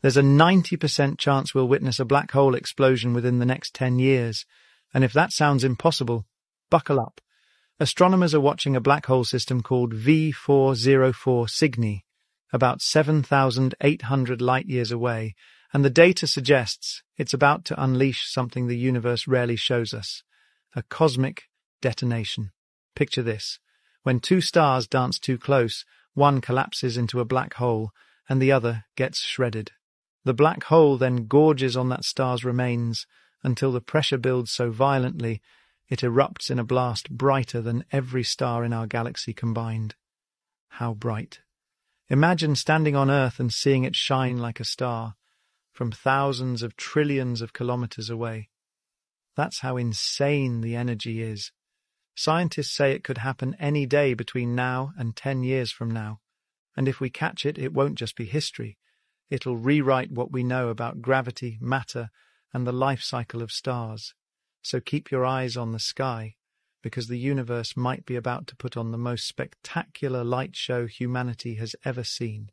There's a 90% chance we'll witness a black hole explosion within the next 10 years, and if that sounds impossible, buckle up. Astronomers are watching a black hole system called V404 Cygni, about 7,800 light years away, and the data suggests it's about to unleash something the universe rarely shows us a cosmic detonation. Picture this. When two stars dance too close, one collapses into a black hole and the other gets shredded. The black hole then gorges on that star's remains until the pressure builds so violently it erupts in a blast brighter than every star in our galaxy combined. How bright! Imagine standing on Earth and seeing it shine like a star from thousands of trillions of kilometers away. That's how insane the energy is. Scientists say it could happen any day between now and 10 years from now. And if we catch it, it won't just be history. It'll rewrite what we know about gravity, matter, and the life cycle of stars. So keep your eyes on the sky, because the universe might be about to put on the most spectacular light show humanity has ever seen.